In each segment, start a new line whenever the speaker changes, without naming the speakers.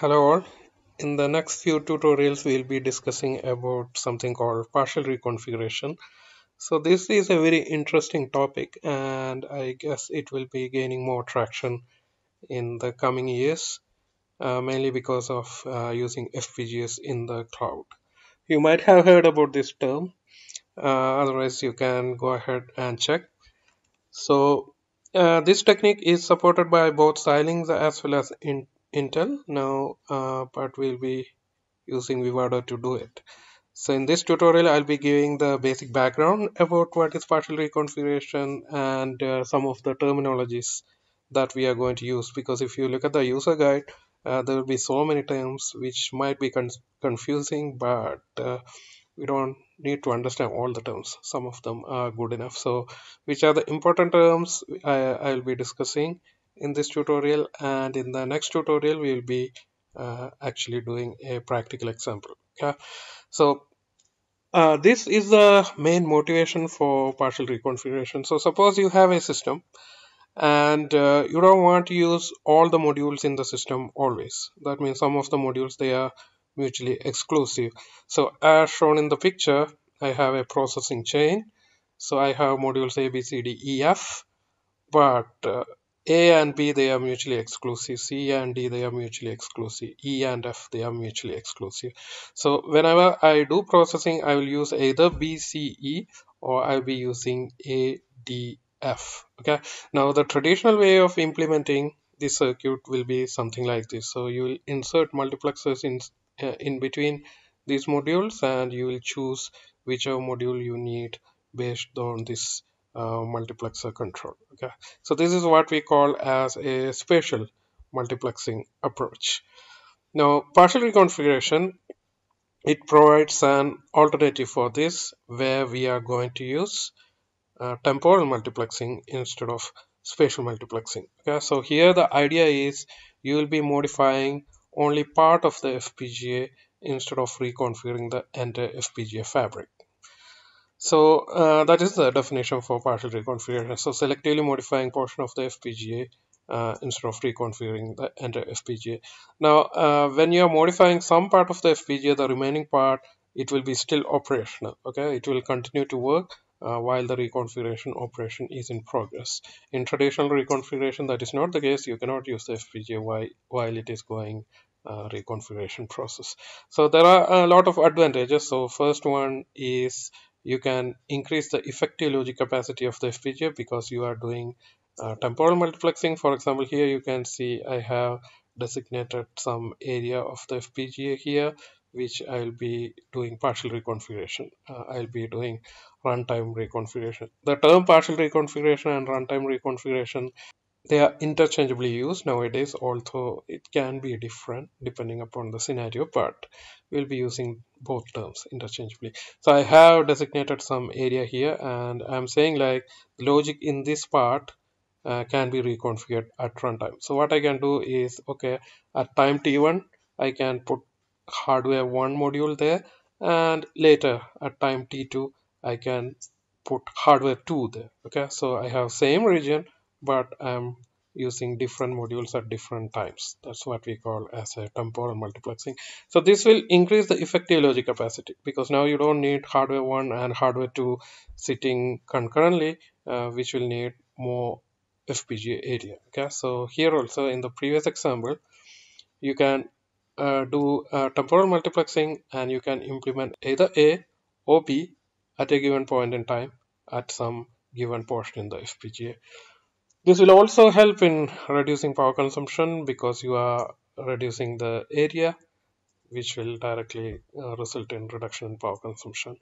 Hello all. In the next few tutorials, we'll be discussing about something called partial reconfiguration. So this is a very interesting topic and I guess it will be gaining more traction in the coming years, uh, mainly because of uh, using FPGAs in the cloud. You might have heard about this term, uh, otherwise you can go ahead and check. So uh, this technique is supported by both Xilinx as well as in Intel now, uh, but we'll be using Vivado to do it. So in this tutorial, I'll be giving the basic background about what is partial reconfiguration and uh, some of the terminologies that we are going to use. Because if you look at the user guide, uh, there will be so many terms which might be con confusing, but uh, we don't need to understand all the terms. Some of them are good enough. So which are the important terms I, I'll be discussing in this tutorial and in the next tutorial we will be uh, actually doing a practical example okay? So uh, this is the main motivation for partial reconfiguration. So suppose you have a system and uh, you don't want to use all the modules in the system always. That means some of the modules they are mutually exclusive. So as shown in the picture I have a processing chain. So I have modules A B C D E F but uh, a and B they are mutually exclusive. C and D they are mutually exclusive. E and F they are mutually exclusive. So whenever I do processing, I will use either B, C, E or I'll be using A, D, F. Okay. Now the traditional way of implementing this circuit will be something like this. So you will insert multiplexers in uh, in between these modules and you will choose whichever module you need based on this multiplexer control okay? So this is what we call as a spatial multiplexing approach. Now partial reconfiguration it provides an alternative for this where we are going to use uh, temporal multiplexing instead of spatial multiplexing okay? So here the idea is you will be modifying only part of the FPGA instead of reconfiguring the entire FPGA fabric so uh, that is the definition for partial reconfiguration. So selectively modifying portion of the FPGA uh, instead of reconfiguring the entire FPGA. Now, uh, when you are modifying some part of the FPGA, the remaining part, it will be still operational. Okay, it will continue to work uh, while the reconfiguration operation is in progress. In traditional reconfiguration, that is not the case. You cannot use the FPGA while, while it is going uh, reconfiguration process. So there are a lot of advantages. So first one is you can increase the effective logic capacity of the FPGA because you are doing uh, temporal multiplexing. For example, here you can see I have designated some area of the FPGA here which I'll be doing partial reconfiguration. Uh, I'll be doing runtime reconfiguration. The term partial reconfiguration and runtime reconfiguration they are interchangeably used nowadays although it can be different depending upon the scenario but we'll be using both terms interchangeably. So i have designated some area here and i'm saying like logic in this part uh, can be reconfigured at runtime. So what i can do is okay at time t1 i can put hardware 1 module there and later at time t2 i can put hardware 2 there okay? So i have same region but I'm using different modules at different times. That's what we call as a temporal multiplexing. So this will increase the effective logic capacity because now you don't need hardware 1 and hardware 2 sitting concurrently, uh, which will need more FPGA area. Okay, so here also in the previous example, you can uh, do uh, temporal multiplexing and you can implement either A or B at a given point in time at some given portion in the FPGA. This will also help in reducing power consumption because you are reducing the area which will directly uh, result in reduction in power consumption.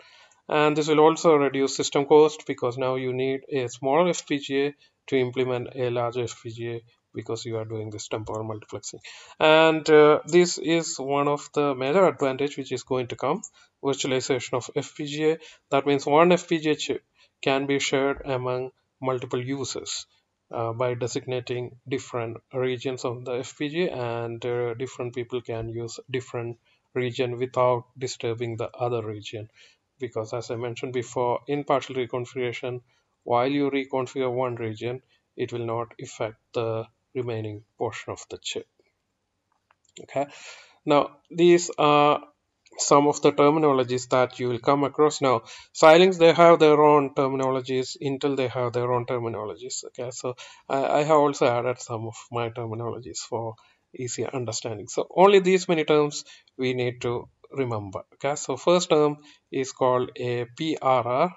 And this will also reduce system cost because now you need a smaller FPGA to implement a larger FPGA because you are doing this temporal multiplexing. And uh, this is one of the major advantage which is going to come, virtualization of FPGA. That means one FPGA chip can be shared among multiple users uh, by designating different regions of the FPGA and uh, different people can use different region without disturbing the other region. Because as I mentioned before in partial reconfiguration while you reconfigure one region it will not affect the remaining portion of the chip. Okay? Now these are some of the terminologies that you will come across. Now Xilinx they have their own terminologies. Intel they have their own terminologies. Okay so I, I have also added some of my terminologies for easier understanding. So only these many terms we need to remember. Okay so first term is called a PRR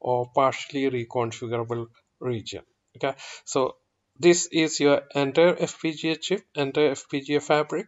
or partially reconfigurable region. Okay so this is your entire FPGA chip entire FPGA fabric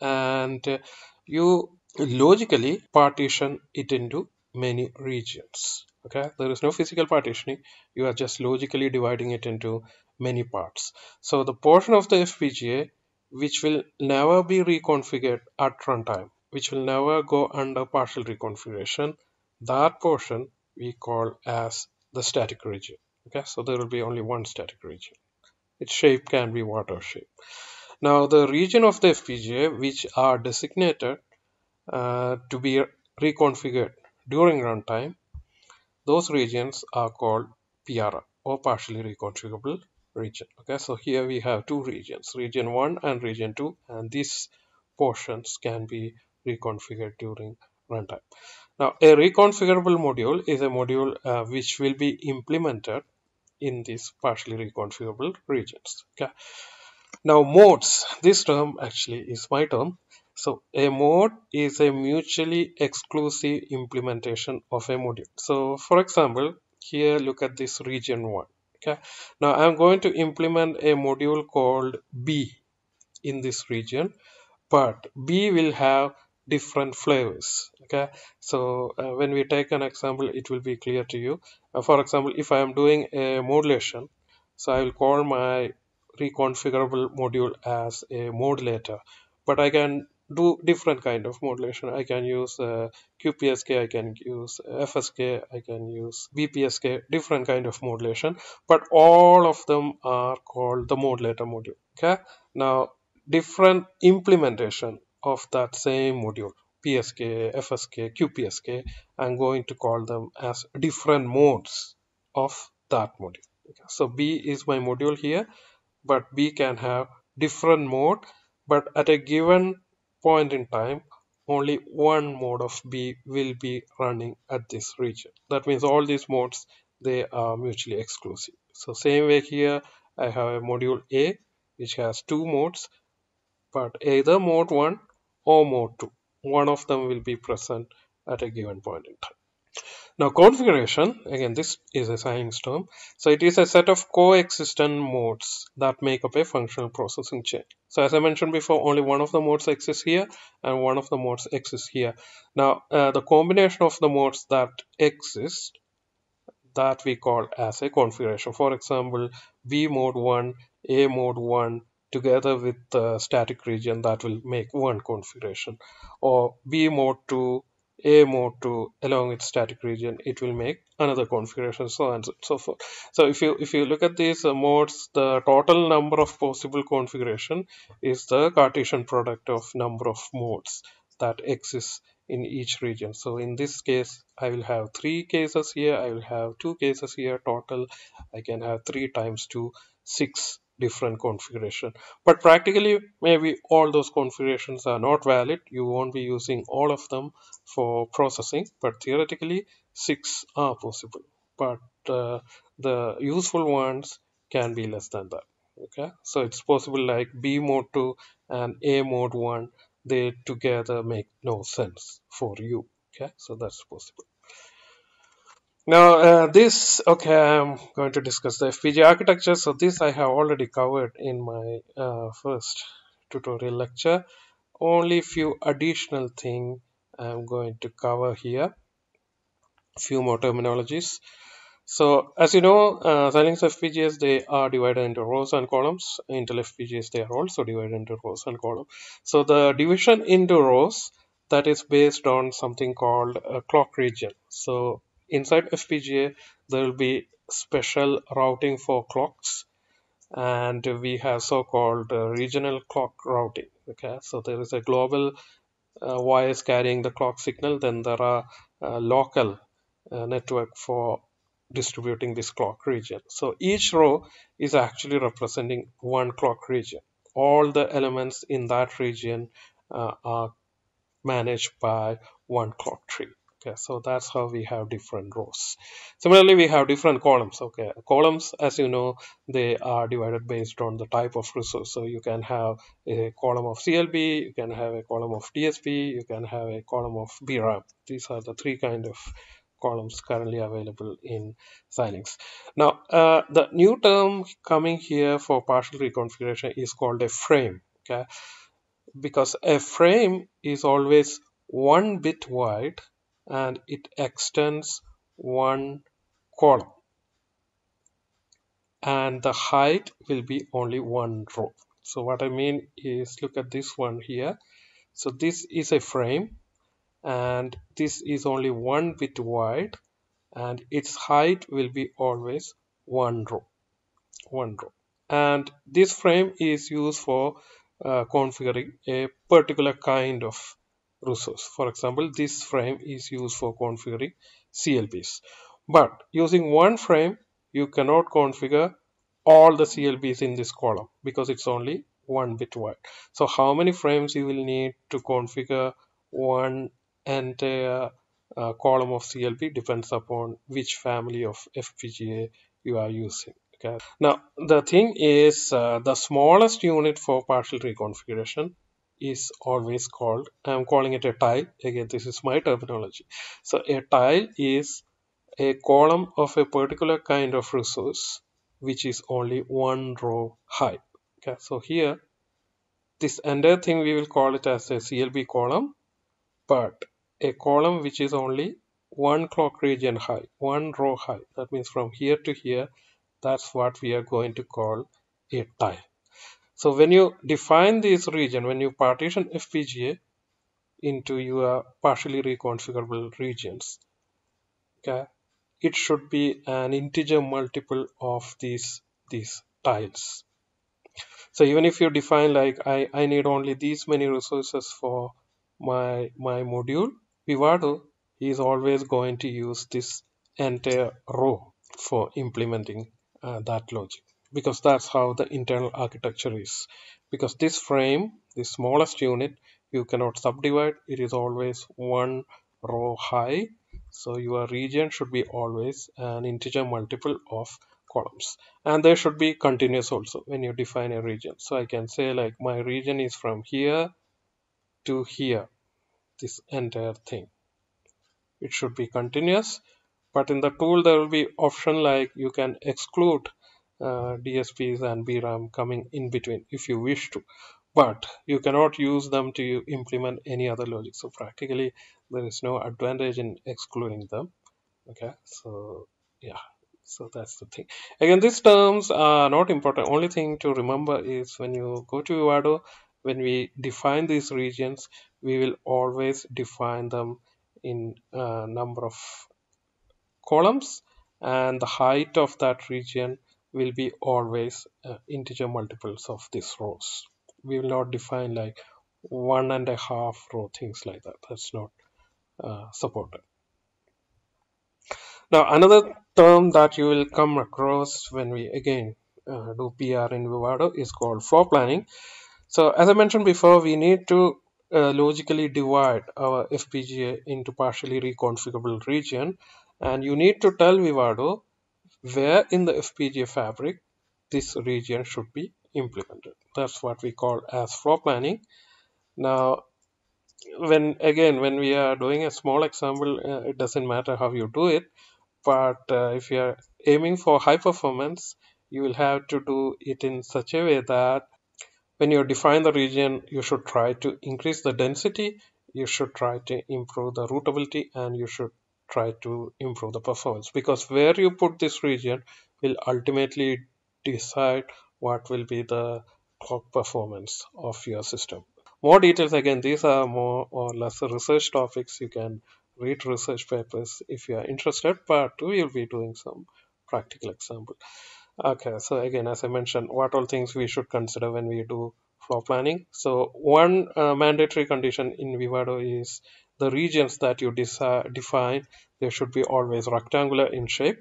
and you logically partition it into many regions okay? There is no physical partitioning. You are just logically dividing it into many parts. So the portion of the FPGA which will never be reconfigured at runtime which will never go under partial reconfiguration that portion we call as the static region okay? So there will be only one static region. Its shape can be water shape. Now the region of the FPGA which are designated uh, to be reconfigured during runtime, those regions are called PRR or partially reconfigurable region. Okay, so here we have two regions, region 1 and region 2, and these portions can be reconfigured during runtime. Now, a reconfigurable module is a module uh, which will be implemented in these partially reconfigurable regions. Okay. Now, modes. This term actually is my term. So a mode is a mutually exclusive implementation of a module. So for example, here look at this region 1. Okay. Now I'm going to implement a module called B in this region, but B will have different flavors. Okay. So uh, when we take an example, it will be clear to you. Uh, for example, if I am doing a modulation, so I will call my reconfigurable module as a modulator but I can do different kind of modulation. I can use uh, QPSK, I can use FSK, I can use BPSK, different kind of modulation, but all of them are called the modulator module. Okay. Now, different implementation of that same module, PSK, FSK, QPSK, I'm going to call them as different modes of that module. Okay. So B is my module here, but B can have different mode, but at a given point in time only one mode of B will be running at this region. That means all these modes they are mutually exclusive. So same way here I have a module A which has two modes but either mode 1 or mode 2. One of them will be present at a given point in time. Now configuration, again this is a science term. So it is a set of coexistent modes that make up a functional processing chain. So as I mentioned before, only one of the modes exists here and one of the modes exists here. Now uh, the combination of the modes that exist that we call as a configuration. For example, B mode 1, A mode 1 together with the static region that will make one configuration or B mode 2 a mode to along with static region it will make another configuration so and so forth. So if you if you look at these uh, modes the total number of possible configuration is the cartesian product of number of modes that exists in each region. So in this case i will have three cases here i will have two cases here total i can have three times two six different configuration. But practically maybe all those configurations are not valid. You won't be using all of them for processing but theoretically six are possible. But uh, the useful ones can be less than that okay? So it's possible like b mode 2 and a mode 1 they together make no sense for you okay? So that's possible now uh, this, okay, I'm going to discuss the FPGA architecture. So this I have already covered in my uh, first tutorial lecture. Only few additional thing I'm going to cover here. Few more terminologies. So as you know, uh, Xilinx FPGAs, they are divided into rows and columns. Intel FPGAs, they are also divided into rows and columns. So the division into rows, that is based on something called a clock region. So inside FPGA there will be special routing for clocks and we have so-called uh, regional clock routing okay? So there is a global uh, wires carrying the clock signal then there are uh, local uh, network for distributing this clock region. So each row is actually representing one clock region. All the elements in that region uh, are managed by one clock tree okay so that's how we have different rows similarly we have different columns okay columns as you know they are divided based on the type of resource so you can have a column of clb you can have a column of dsp you can have a column of bram these are the three kind of columns currently available in Xilinx. Now, uh, the new term coming here for partial reconfiguration is called a frame. Okay, because a frame is always one bit wide and it extends one column. And the height will be only one row. So what I mean is look at this one here. So this is a frame and this is only one bit wide and its height will be always one row one row. And this frame is used for uh, configuring a particular kind of resource. For example, this frame is used for configuring CLBs. But using one frame, you cannot configure all the CLBs in this column because it's only one bit wide. So how many frames you will need to configure one entire uh, column of CLB depends upon which family of FPGA you are using. Okay. Now the thing is uh, the smallest unit for partial reconfiguration is always called i'm calling it a tile. Again this is my terminology. So a tile is a column of a particular kind of resource which is only one row high. Okay so here this entire thing we will call it as a clb column but a column which is only one clock region high one row high. That means from here to here that's what we are going to call a tile so when you define this region, when you partition FPGA into your partially reconfigurable regions, okay, it should be an integer multiple of these these tiles. So even if you define like I, I need only these many resources for my my module, Vivado is always going to use this entire row for implementing uh, that logic because that's how the internal architecture is. Because this frame the smallest unit you cannot subdivide. It is always one row high. So your region should be always an integer multiple of columns. And they should be continuous also when you define a region. So i can say like my region is from here to here this entire thing. It should be continuous but in the tool there will be option like you can exclude Uh, DSPs and BRAM coming in between if you wish to. But you cannot use them to implement any other logic. So practically there is no advantage in excluding them. Okay so yeah so that's the thing. Again these terms are not important. Only thing to remember is when you go to Vivado when we define these regions we will always define them in a number of columns and the height of that region will be always uh, integer multiples of these rows. We will not define like one and a half row, things like that. That's not uh, supported. Now, another term that you will come across when we again uh, do PR in Vivado is called floor planning. So as I mentioned before, we need to uh, logically divide our FPGA into partially reconfigurable region and you need to tell Vivado where in the FPGA fabric this region should be implemented. That's what we call as floor planning. Now, when again, when we are doing a small example, uh, it doesn't matter how you do it, but uh, if you are aiming for high performance, you will have to do it in such a way that when you define the region, you should try to increase the density, you should try to improve the routability, and you should try to improve the performance because where you put this region will ultimately decide what will be the clock performance of your system. More details again, these are more or less research topics. You can read research papers if you are interested, but we will be doing some practical example. Okay, so again, as I mentioned, what all things we should consider when we do floor planning. So one uh, mandatory condition in Vivado is the regions that you define they should be always rectangular in shape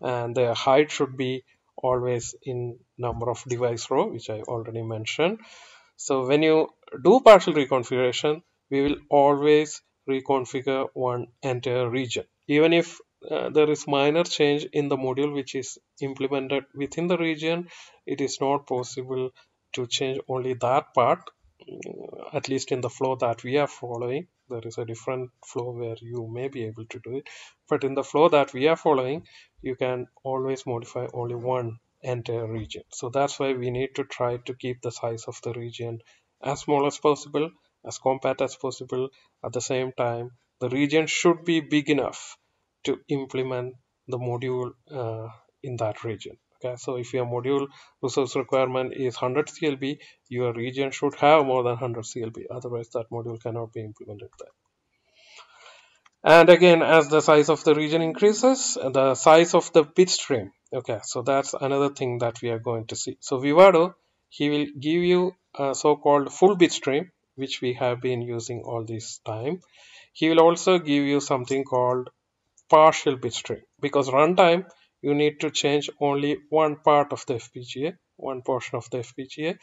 and their height should be always in number of device row, which I already mentioned. So when you do partial reconfiguration, we will always reconfigure one entire region. Even if uh, there is minor change in the module which is implemented within the region, it is not possible to change only that part, uh, at least in the flow that we are following. There is a different flow where you may be able to do it. But in the flow that we are following, you can always modify only one entire region. So that's why we need to try to keep the size of the region as small as possible, as compact as possible. At the same time, the region should be big enough to implement the module uh, in that region. Okay, so if your module resource requirement is 100 CLB, your region should have more than 100 CLB. Otherwise, that module cannot be implemented there. And again, as the size of the region increases, the size of the bit stream. Okay, so that's another thing that we are going to see. So Vivado, he will give you a so-called full bit stream, which we have been using all this time. He will also give you something called partial bit stream because runtime you need to change only one part of the FPGA, one portion of the FPGA.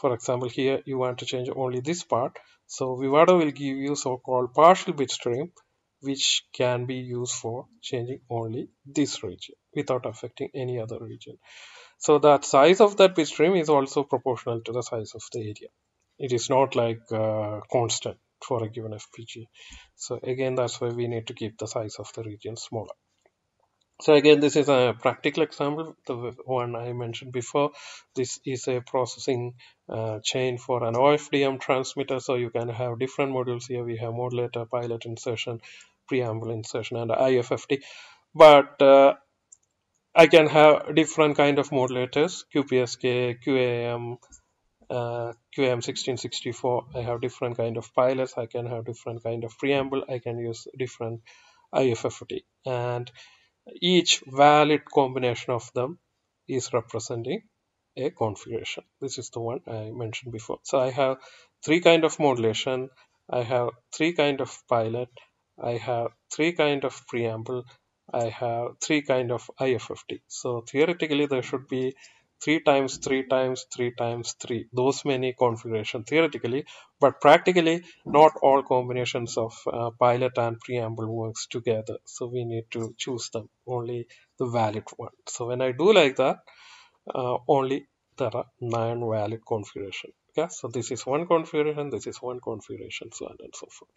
For example, here you want to change only this part. So Vivado will give you so-called partial bit stream which can be used for changing only this region without affecting any other region. So that size of that bit stream is also proportional to the size of the area. It is not like uh, constant for a given FPGA. So again, that's why we need to keep the size of the region smaller. So again, this is a practical example, the one I mentioned before. This is a processing uh, chain for an OFDM transmitter. So you can have different modules here. We have modulator, pilot insertion, preamble insertion, and IFFT. But uh, I can have different kind of modulators, QPSK, QAM, uh, QAM1664. I have different kind of pilots. I can have different kind of preamble. I can use different IFFT. And each valid combination of them is representing a configuration. This is the one I mentioned before. So I have three kind of modulation. I have three kind of pilot. I have three kind of preamble. I have three kind of IFFT. So theoretically there should be 3 times 3 times 3 times 3 those many configuration theoretically but practically not all combinations of uh, pilot and preamble works together. So we need to choose them. Only the valid one. So when I do like that uh, only there are nine valid configuration. Okay so this is one configuration this is one configuration so on and so forth.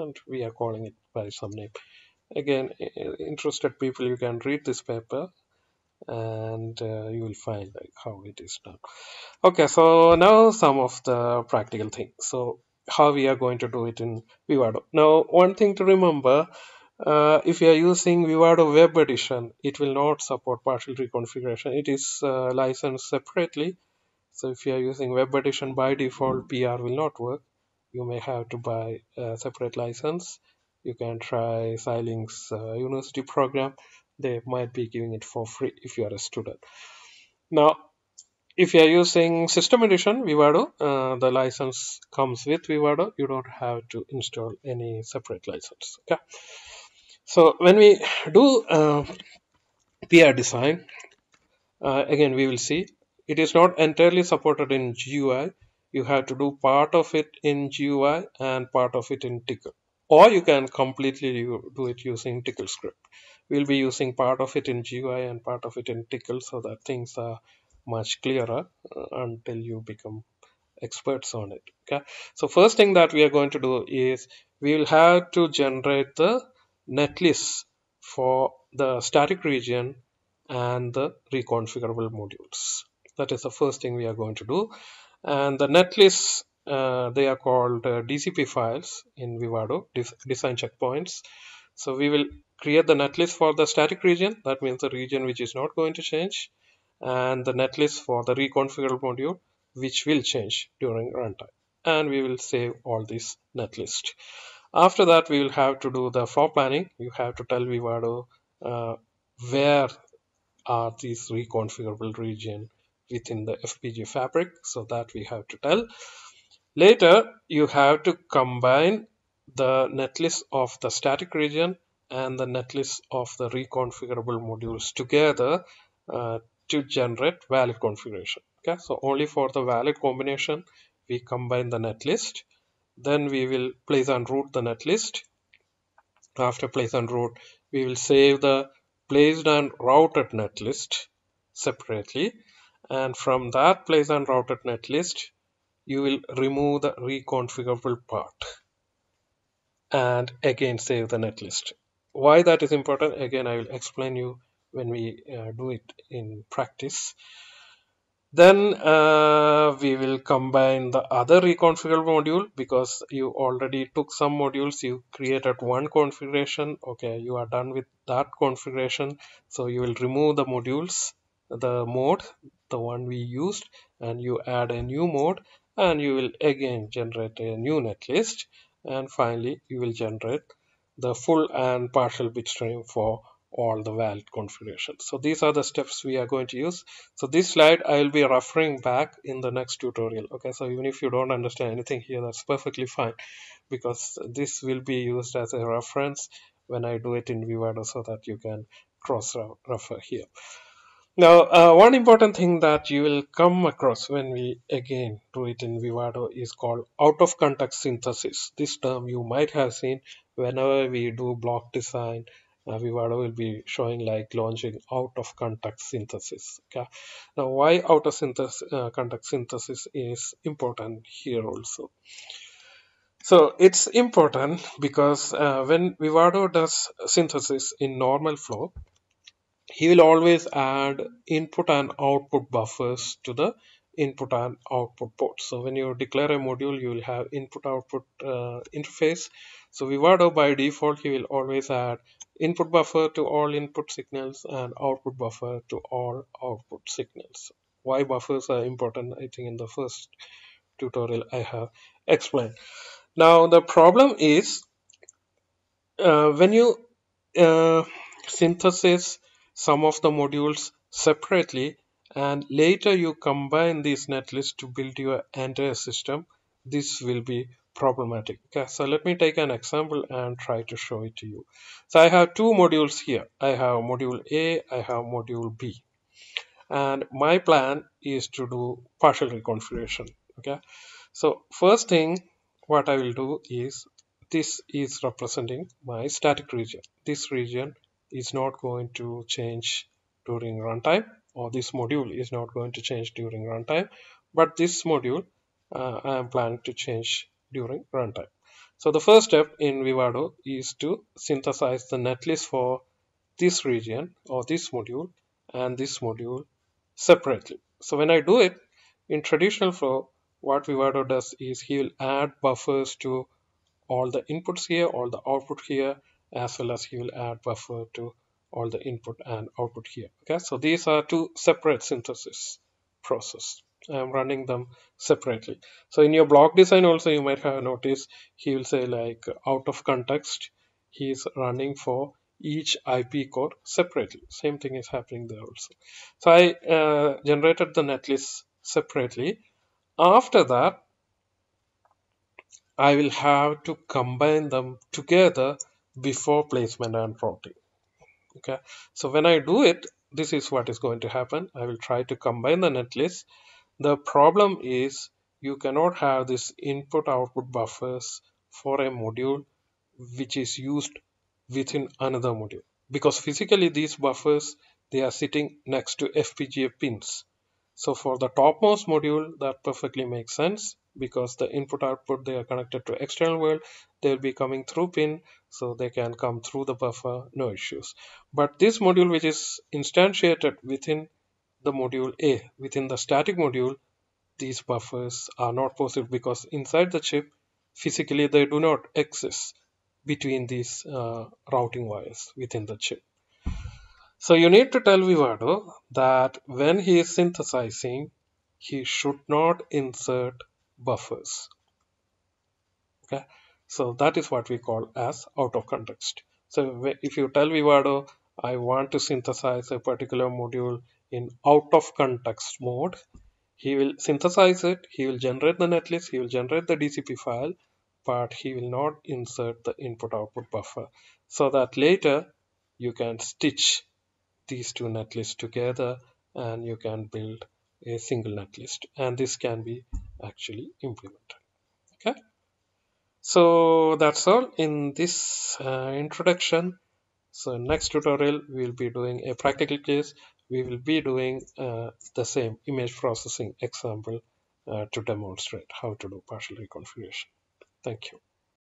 And we are calling it by some name. Again interested people you can read this paper and uh, you will find like how it is done. Okay so now some of the practical things. So how we are going to do it in Vivado. Now one thing to remember uh, if you are using Vivado web edition it will not support partial reconfiguration. It is uh, licensed separately. So if you are using web edition by default PR will not work. You may have to buy a separate license. You can try Xilinx uh, university program they might be giving it for free if you are a student. Now if you are using system edition vivado uh, the license comes with vivado. You don't have to install any separate license okay? So when we do uh, pr design uh, again we will see it is not entirely supported in GUI you have to do part of it in GUI and part of it in Tcl or you can completely do it using Tcl script we'll be using part of it in GUI and part of it in Tcl so that things are much clearer uh, until you become experts on it okay? So first thing that we are going to do is we will have to generate the netlist for the static region and the reconfigurable modules. That is the first thing we are going to do. And the netlist uh, they are called uh, DCP files in Vivado design checkpoints. So we will create the netlist for the static region. That means the region which is not going to change and the netlist for the reconfigurable module which will change during runtime. And we will save all this netlist. After that we will have to do the floor planning. You have to tell Vivado uh, where are these reconfigurable region within the FPGA fabric. So that we have to tell. Later you have to combine the netlist of the static region and the netlist of the reconfigurable modules together uh, to generate valid configuration. Okay, so only for the valid combination, we combine the netlist. Then we will place and route the netlist. After place and route, we will save the placed and routed netlist separately. And from that place and routed netlist, you will remove the reconfigurable part and again save the netlist. Why that is important, again, I will explain you when we uh, do it in practice. Then uh, we will combine the other reconfigurable module because you already took some modules, you created one configuration. Okay, you are done with that configuration. So you will remove the modules, the mode, the one we used, and you add a new mode and you will again generate a new netlist. And finally, you will generate the full and partial bitstream for all the valid configurations. So these are the steps we are going to use. So this slide I will be referring back in the next tutorial. Okay, so even if you don't understand anything here, that's perfectly fine because this will be used as a reference when I do it in Vivado so that you can cross refer here. Now, uh, one important thing that you will come across when we again do it in Vivado is called out of context synthesis. This term you might have seen whenever we do block design uh, Vivado will be showing like launching out of context synthesis. Okay. Now, why out of synthesis, uh, context synthesis is important here also. So it's important because uh, when Vivado does synthesis in normal flow, he will always add input and output buffers to the input and output ports. So when you declare a module, you will have input output uh, interface. So Vivado by default, he will always add input buffer to all input signals and output buffer to all output signals. Why buffers are important, I think in the first tutorial I have explained. Now the problem is uh, when you uh, synthesis some of the modules separately and later you combine these netlists to build your entire system, this will be problematic. Okay, so let me take an example and try to show it to you. So I have two modules here. I have module A, I have module B. And my plan is to do partial reconfiguration. Okay, so first thing what I will do is this is representing my static region. This region is not going to change during runtime or this module is not going to change during runtime but this module uh, I am planning to change during runtime. So the first step in Vivado is to synthesize the netlist for this region or this module and this module separately. So when I do it in traditional flow, what Vivado does is he will add buffers to all the inputs here, all the output here, as well as he will add buffer to all the input and output here. Okay, so these are two separate synthesis process. I'm running them separately. So in your block design also you might have noticed he will say like out of context he is running for each IP core separately. Same thing is happening there also. So I uh, generated the netlist separately. After that I will have to combine them together before placement and routing. Okay, so when I do it, this is what is going to happen. I will try to combine the netlist the problem is you cannot have this input output buffers for a module which is used within another module. Because physically these buffers they are sitting next to FPGA pins. So for the topmost module that perfectly makes sense because the input output they are connected to external world. They'll be coming through pin so they can come through the buffer no issues. But this module which is instantiated within the module A. Within the static module, these buffers are not possible because inside the chip, physically they do not exist between these uh, routing wires within the chip. So you need to tell Vivado that when he is synthesizing, he should not insert buffers. Okay, so that is what we call as out of context. So if you tell Vivado, I want to synthesize a particular module in out of context mode. He will synthesize it he will generate the netlist he will generate the dcp file but he will not insert the input output buffer. So that later you can stitch these two netlists together and you can build a single netlist. And this can be actually implemented. Okay? So that's all in this uh, introduction. So next tutorial we'll be doing a practical case we will be doing uh, the same image processing example uh, to demonstrate how to do partial reconfiguration thank you